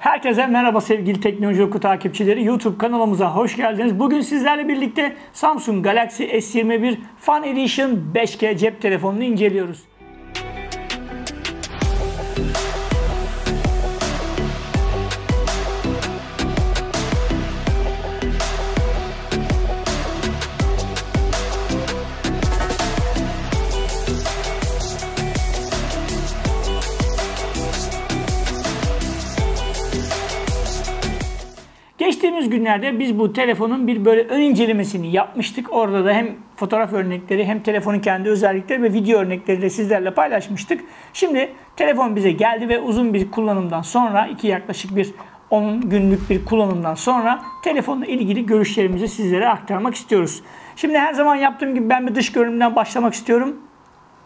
Herkese merhaba sevgili Teknoloji Oku takipçileri. YouTube kanalımıza hoş geldiniz. Bugün sizlerle birlikte Samsung Galaxy S21 Fan Edition 5G cep telefonunu inceliyoruz. Günlerde biz bu telefonun bir böyle ön incelemesini yapmıştık. Orada da hem fotoğraf örnekleri hem telefonun kendi özellikleri ve video örnekleri de sizlerle paylaşmıştık. Şimdi telefon bize geldi ve uzun bir kullanımdan sonra iki yaklaşık bir 10 günlük bir kullanımdan sonra telefonla ilgili görüşlerimizi sizlere aktarmak istiyoruz. Şimdi her zaman yaptığım gibi ben bir dış görünümden başlamak istiyorum.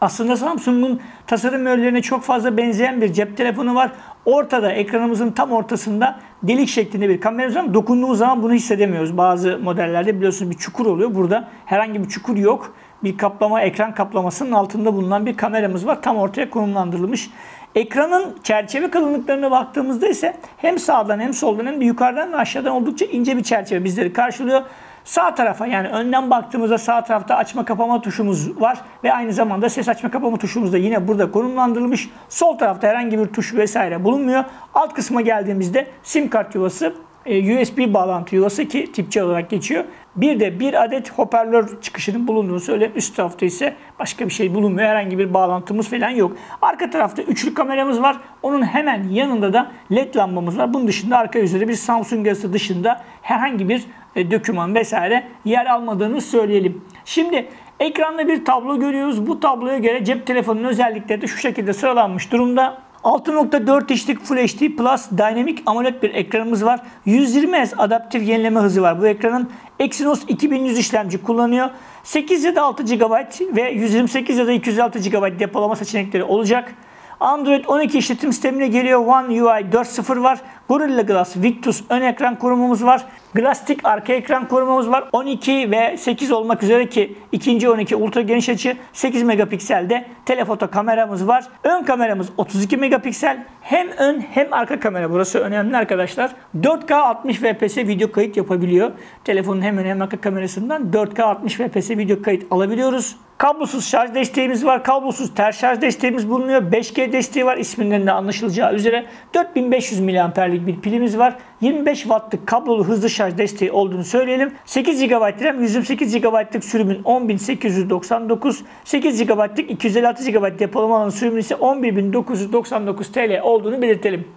Aslında Samsung'un tasarım öğelerine çok fazla benzeyen bir cep telefonu var. Ortada ekranımızın tam ortasında delik şeklinde bir kameramız var. Dokunduğumuz zaman bunu hissedemiyoruz. Bazı modellerde biliyorsunuz bir çukur oluyor. Burada herhangi bir çukur yok. Bir kaplama, ekran kaplamasının altında bulunan bir kameramız var. Tam ortaya konumlandırılmış. Ekranın çerçeve kalınlıklarına baktığımızda ise hem sağdan hem soldan hem de yukarıdan ve aşağıdan oldukça ince bir çerçeve bizleri karşılıyor. Sağ tarafa yani önden baktığımızda sağ tarafta açma kapama tuşumuz var ve aynı zamanda ses açma kapama tuşumuz da yine burada konumlandırılmış. Sol tarafta herhangi bir tuş vesaire bulunmuyor. Alt kısma geldiğimizde sim kart yuvası USB bağlantı yuvası ki tipçi olarak geçiyor. Bir de bir adet hoparlör çıkışının bulunduğunu söyleyeyim. Üst tarafta ise başka bir şey bulunmuyor. Herhangi bir bağlantımız falan yok. Arka tarafta üçlü kameramız var. Onun hemen yanında da led lambamız var. Bunun dışında arka yüzde bir Samsung yazısı dışında herhangi bir e, döküman vesaire yer almadığını söyleyelim. Şimdi ekranda bir tablo görüyoruz. Bu tabloya göre cep telefonunun özellikleri de şu şekilde sıralanmış durumda. 6.4 inçlik Full HD Plus Dynamic AMOLED bir ekranımız var. 120 Hz adaptif yenileme hızı var. Bu ekranın Exynos 2100 işlemci kullanıyor. 8 ya da 6 GB ve 128 ya da 206 GB depolama seçenekleri olacak. Android 12 işletim sistemine geliyor. One UI 4.0 var. Gorilla Glass Victus ön ekran korumamız var. Glasstic arka ekran korumamız var. 12 ve 8 olmak üzere ki ikinci 12 ultra geniş açı 8 megapikselde telefoto kameramız var. Ön kameramız 32 megapiksel. Hem ön hem arka kamera burası önemli arkadaşlar. 4K 60 fps video kayıt yapabiliyor. Telefonun hem ön hem arka kamerasından 4K 60 fps video kayıt alabiliyoruz. Kablosuz şarj desteğimiz var. Kablosuz ters şarj desteğimiz bulunuyor. 5G desteği var isminden de anlaşılacağı üzere. 4500 mAh'lik bir pilimiz var. 25 wattlık kablolu hızlı şarj desteği olduğunu söyleyelim. 8 GB RAM, 128 GB'lık sürümün 10.899, 8 GB'lık 256 GB depolama alanı sürümün ise 11.999 TL olduğunu belirtelim.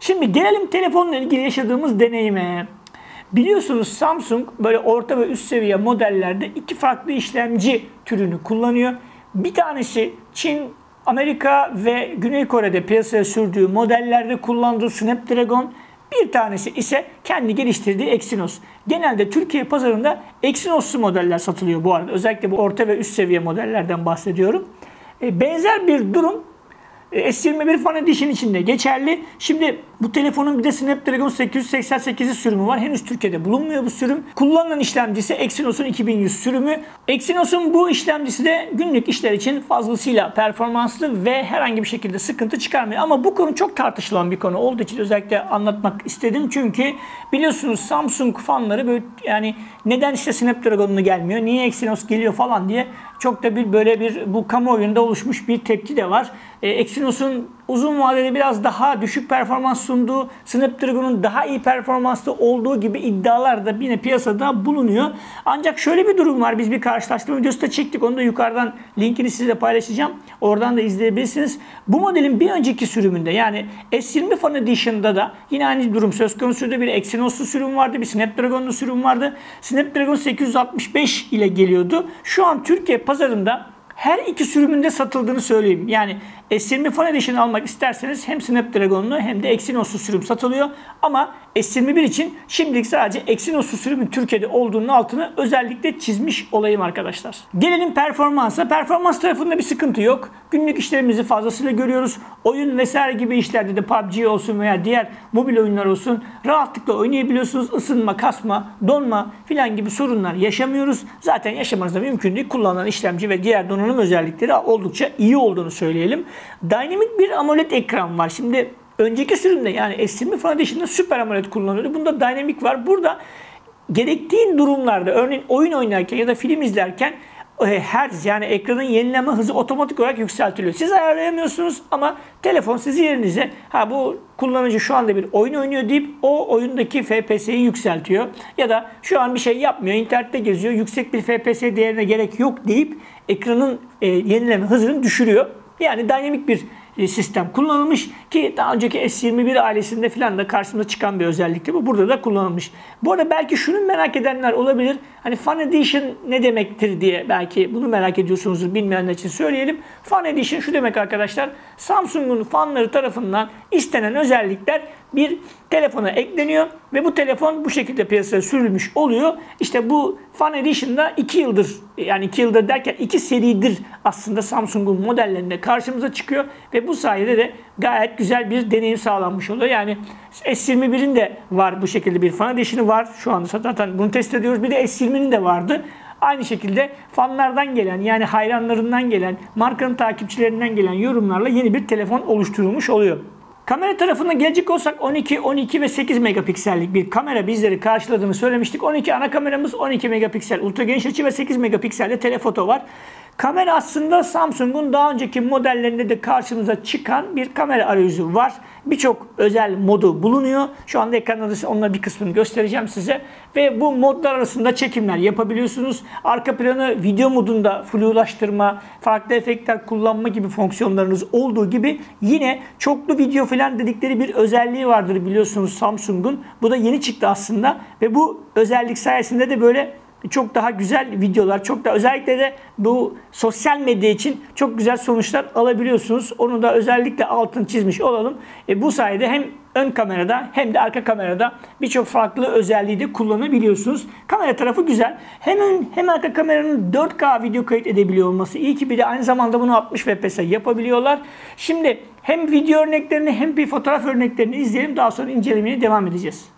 Şimdi gelelim telefonla ilgili yaşadığımız deneyime. Biliyorsunuz Samsung böyle orta ve üst seviye modellerde iki farklı işlemci türünü kullanıyor. Bir tanesi Çin, Amerika ve Güney Kore'de piyasaya sürdüğü modellerde kullandığı Snapdragon, bir tanesi ise kendi geliştirdiği Exynos. Genelde Türkiye pazarında Exynos'lu modeller satılıyor bu arada. Özellikle bu orta ve üst seviye modellerden bahsediyorum. E, benzer bir durum e, S21 Fan Edition içinde geçerli. Şimdi bu telefonun bir de Snapdragon 888'i sürümü var. Henüz Türkiye'de bulunmuyor bu sürüm. Kullanılan işlemcisi Exynos'un 2100 sürümü. Exynos'un bu işlemcisi de günlük işler için fazlasıyla performanslı ve herhangi bir şekilde sıkıntı çıkarmıyor. Ama bu konu çok tartışılan bir konu olduğu için özellikle anlatmak istedim. Çünkü biliyorsunuz Samsung fanları böyle yani neden işte Snapdragon'u gelmiyor, niye Exynos geliyor falan diye çok da bir böyle bir bu kamuoyunda oluşmuş bir tepki de var. E, Exynos'un uzun vadede biraz daha düşük performans sunduğu, Snapdragon'un daha iyi performanslı olduğu gibi iddialar da yine piyasada bulunuyor. Ancak şöyle bir durum var. Biz bir karşılaştırma videosu da çektik. Onu da yukarıdan linkini size paylaşacağım. Oradan da izleyebilirsiniz. Bu modelin bir önceki sürümünde yani S20 Fan Edition'da da yine aynı durum söz konusuydu. Bir Exynos'lu sürüm vardı, bir Snapdragon'lu sürüm vardı. Snapdragon 865 ile geliyordu. Şu an Türkiye pazarında her iki sürümünde satıldığını söyleyeyim. Yani S20 Fan Edition almak isterseniz hem Snapdragon'lu hem de Exynos'lu sürüm satılıyor. Ama S21 için şimdilik sadece Exynos'lu sürümün Türkiye'de olduğunun altını özellikle çizmiş olayım arkadaşlar. Gelelim performansa. Performans tarafında bir sıkıntı yok. Günlük işlerimizi fazlasıyla görüyoruz. Oyun vesaire gibi işlerde de PUBG olsun veya diğer mobil oyunlar olsun rahatlıkla oynayabiliyorsunuz. Isınma, kasma, donma filan gibi sorunlar yaşamıyoruz. Zaten yaşamanız da mümkün değil. Kullanılan işlemci ve diğer donanım özellikleri oldukça iyi olduğunu söyleyelim. Dynamic bir AMOLED ekran var. Şimdi önceki sürümde yani S20 Fan Edition'da Super AMOLED kullanıyordu. Bunda Dynamic var. Burada gerektiğin durumlarda örneğin oyun oynarken ya da film izlerken e, hertz yani ekranın yenileme hızı otomatik olarak yükseltiliyor. Siz ayarlayamıyorsunuz ama telefon sizi yerinize ha bu kullanıcı şu anda bir oyun oynuyor deyip o oyundaki FPS'yi yükseltiyor. Ya da şu an bir şey yapmıyor, internette geziyor, yüksek bir FPS değerine gerek yok deyip ekranın e, yenileme hızını düşürüyor. Yani dinamik bir e, sistem kullanılmış ki daha önceki S21 ailesinde filan da karşımıza çıkan bir özellikti bu. Burada da kullanılmış. Bu arada belki şunu merak edenler olabilir. Hani Fan Edition ne demektir diye belki bunu merak ediyorsunuzdur bilmeyenler için söyleyelim. Fan Edition şu demek arkadaşlar. Samsung'un fanları tarafından istenen özellikler bir telefona ekleniyor ve bu telefon bu şekilde piyasaya sürülmüş oluyor. İşte bu Fan Edition'da 2 yıldır yani 2 yıldır derken 2 seridir aslında Samsung'un modellerinde karşımıza çıkıyor ve bu sayede de gayet güzel bir deneyim sağlanmış oluyor. Yani S21'in de var bu şekilde bir Fan Edition'ı var. Şu anda zaten bunu test ediyoruz. Bir de S20'nin de vardı. Aynı şekilde fanlardan gelen yani hayranlarından gelen, markanın takipçilerinden gelen yorumlarla yeni bir telefon oluşturulmuş oluyor. Kamera tarafına gelecek olsak 12, 12 ve 8 megapiksellik bir kamera bizleri karşıladığını söylemiştik. 12 ana kameramız 12 megapiksel ultra geniş açı ve 8 megapikselde telefoto var. Kamera aslında Samsung'un daha önceki modellerinde de karşımıza çıkan bir kamera arayüzü var. Birçok özel modu bulunuyor. Şu anda ekranda onların bir kısmını göstereceğim size. Ve bu modlar arasında çekimler yapabiliyorsunuz. Arka planı video modunda flulaştırma, farklı efektler kullanma gibi fonksiyonlarınız olduğu gibi yine çoklu video falan dedikleri bir özelliği vardır biliyorsunuz Samsung'un. Bu da yeni çıktı aslında ve bu özellik sayesinde de böyle çok daha güzel videolar, çok da özellikle de bu sosyal medya için çok güzel sonuçlar alabiliyorsunuz. Onu da özellikle altını çizmiş olalım. E, bu sayede hem ön kamerada hem de arka kamerada birçok farklı özelliği de kullanabiliyorsunuz. Kamera tarafı güzel. Hem ön hem arka kameranın 4K video kayıt edebiliyor olması iyi ki bir de aynı zamanda bunu 60 fps yapabiliyorlar. Şimdi hem video örneklerini hem bir fotoğraf örneklerini izleyelim. Daha sonra incelemeye devam edeceğiz.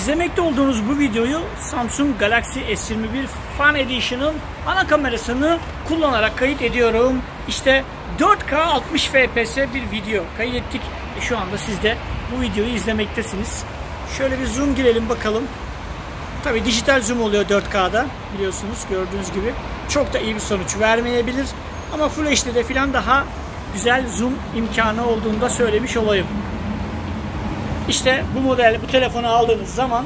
İzlemekte olduğunuz bu videoyu Samsung Galaxy S21 Fan Edition'ın ana kamerasını kullanarak kayıt ediyorum. İşte 4K 60 FPS bir video kaydettik. E şu anda siz de bu videoyu izlemektesiniz. Şöyle bir zoom girelim bakalım. Tabi dijital zoom oluyor 4K'da biliyorsunuz gördüğünüz gibi. Çok da iyi bir sonuç vermeyebilir. Ama Full HD'de falan daha güzel zoom imkanı olduğunu da söylemiş olayım. İşte bu model, bu telefonu aldığınız zaman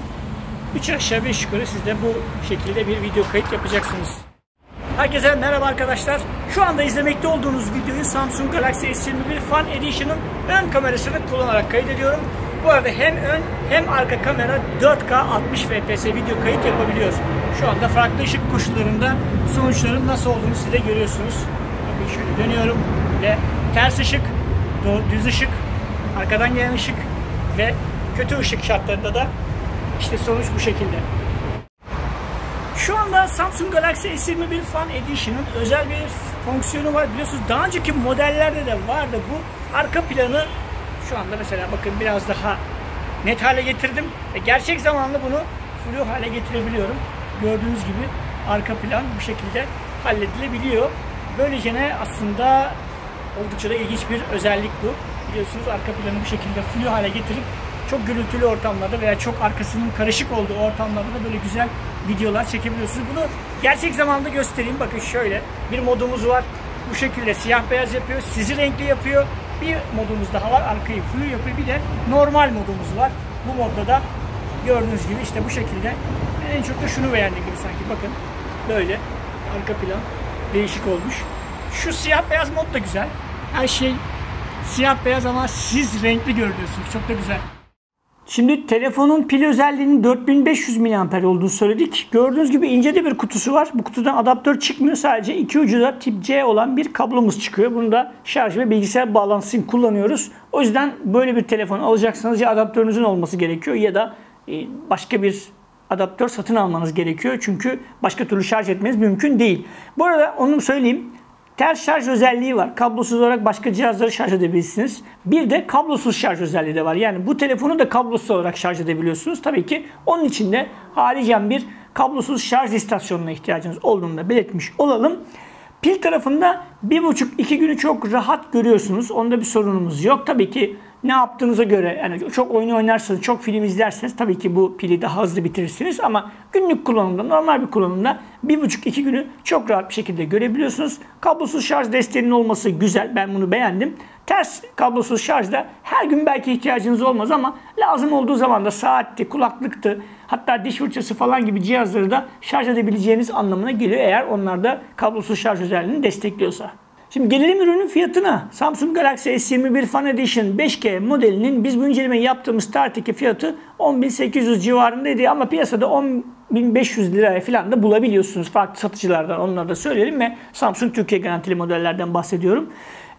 3 aşağı 5 yukarı siz de bu şekilde bir video kayıt yapacaksınız. Herkese merhaba arkadaşlar. Şu anda izlemekte olduğunuz videoyu Samsung Galaxy S21 Fan Edition'ın ön kamerasını kullanarak kaydediyorum. Bu arada hem ön hem arka kamera 4K 60 FPS video kayıt yapabiliyor. Şu anda farklı ışık koşullarında sonuçların nasıl olduğunu siz de görüyorsunuz. Bakın şöyle dönüyorum ve ters ışık, düz ışık, arkadan gelen ışık ve kötü ışık şartlarında da işte sonuç bu şekilde. Şu anda Samsung Galaxy S21 Fan Edition'ın özel bir fonksiyonu var. Biliyorsunuz daha önceki modellerde de vardı bu. Arka planı şu anda mesela bakın biraz daha net hale getirdim. Ve gerçek zamanlı bunu flu hale getirebiliyorum. Gördüğünüz gibi arka plan bu şekilde halledilebiliyor. Böylece ne aslında oldukça da ilginç bir özellik bu biliyorsunuz arka planı bu şekilde flu hale getirip çok gürültülü ortamlarda veya çok arkasının karışık olduğu ortamlarda da böyle güzel videolar çekebiliyorsunuz. Bunu gerçek zamanda göstereyim. Bakın şöyle bir modumuz var. Bu şekilde siyah beyaz yapıyor. Sizi renkli yapıyor. Bir modumuz daha var. Arkayı flu yapıyor. Bir de normal modumuz var. Bu modda da gördüğünüz gibi işte bu şekilde. En çok da şunu beğendim gibi sanki. Bakın böyle arka plan değişik olmuş. Şu siyah beyaz mod da güzel. Her şey Siyah beyaz ama siz renkli görünüyorsunuz. Çok da güzel. Şimdi telefonun pil özelliğinin 4500 mAh olduğunu söyledik. Gördüğünüz gibi ince de bir kutusu var. Bu kutudan adaptör çıkmıyor. Sadece iki ucu da tip C olan bir kablomuz çıkıyor. Bunu da şarj ve bilgisayar bağlantısı için kullanıyoruz. O yüzden böyle bir telefon alacaksanız ya adaptörünüzün olması gerekiyor ya da e, başka bir adaptör satın almanız gerekiyor. Çünkü başka türlü şarj etmeniz mümkün değil. Bu arada onu söyleyeyim. Ters şarj özelliği var. Kablosuz olarak başka cihazları şarj edebilirsiniz. Bir de kablosuz şarj özelliği de var. Yani bu telefonu da kablosuz olarak şarj edebiliyorsunuz. Tabii ki onun için de haricen bir kablosuz şarj istasyonuna ihtiyacınız olduğunu da belirtmiş olalım. Pil tarafında bir buçuk iki günü çok rahat görüyorsunuz. Onda bir sorunumuz yok. Tabii ki ne yaptığınıza göre yani çok oyun oynarsanız, çok film izlerseniz tabii ki bu pili daha hızlı bitirirsiniz ama günlük kullanımda, normal bir kullanımda bir buçuk iki günü çok rahat bir şekilde görebiliyorsunuz. Kablosuz şarj desteğinin olması güzel. Ben bunu beğendim. Ters kablosuz şarjda her gün belki ihtiyacınız olmaz ama lazım olduğu zaman da saatti, kulaklıktı, hatta diş fırçası falan gibi cihazları da şarj edebileceğiniz anlamına geliyor eğer onlar da kablosuz şarj özelliğini destekliyorsa. Şimdi gelelim ürünün fiyatına. Samsung Galaxy S21 Fan Edition 5G modelinin biz bu incelemeyi yaptığımız tarihteki fiyatı 10.800 civarındaydı ama piyasada 10.500 liraya falan da bulabiliyorsunuz farklı satıcılardan onları da söyleyelim ve Samsung Türkiye garantili modellerden bahsediyorum.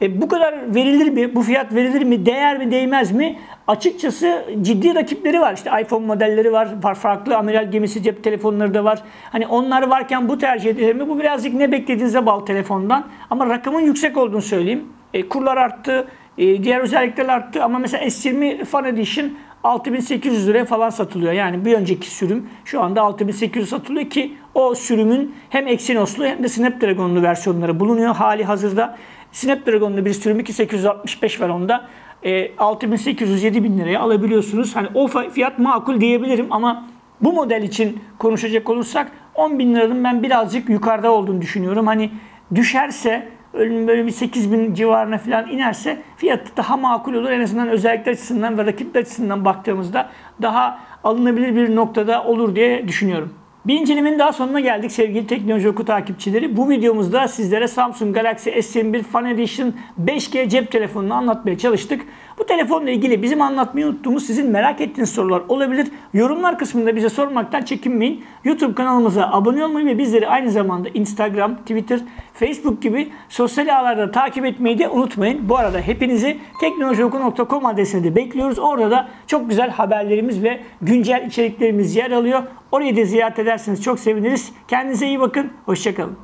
E, bu kadar verilir mi? Bu fiyat verilir mi? Değer mi? Değmez mi? Açıkçası ciddi rakipleri var. İşte iPhone modelleri var. var farklı amiral gemisi cep telefonları da var. Hani onlar varken bu tercih edilir mi? Bu birazcık ne beklediğinize bağlı telefondan. Ama rakamın yüksek olduğunu söyleyeyim. E, kurlar arttı. E, diğer özellikler arttı. Ama mesela S20 Fan Edition 6800 liraya falan satılıyor. Yani bir önceki sürüm şu anda 6800 satılıyor ki o sürümün hem Exynos'lu hem de Snapdragon'lu versiyonları bulunuyor hali hazırda. Snapdragon'lu bir sürüm 2865 var onda. E, 6800-7000 liraya alabiliyorsunuz. Hani o fiyat makul diyebilirim ama bu model için konuşacak olursak 10 bin liranın ben birazcık yukarıda olduğunu düşünüyorum. Hani düşerse böyle bir 8 bin civarına falan inerse fiyatı daha makul olur. En azından özellikler açısından ve rakipler açısından baktığımızda daha alınabilir bir noktada olur diye düşünüyorum. Bir incelemenin daha sonuna geldik sevgili Teknoloji Oku takipçileri. Bu videomuzda sizlere Samsung Galaxy S21 Fan Edition 5G cep telefonunu anlatmaya çalıştık. Bu telefonla ilgili bizim anlatmayı unuttuğumuz sizin merak ettiğiniz sorular olabilir. Yorumlar kısmında bize sormaktan çekinmeyin. YouTube kanalımıza abone olmayı ve bizleri aynı zamanda Instagram, Twitter, Facebook gibi sosyal ağlarda takip etmeyi de unutmayın. Bu arada hepinizi teknolojioku.com adresine de bekliyoruz. Orada da çok güzel haberlerimiz ve güncel içeriklerimiz yer alıyor. Orayı da ziyaret ederseniz çok seviniriz. Kendinize iyi bakın. Hoşçakalın.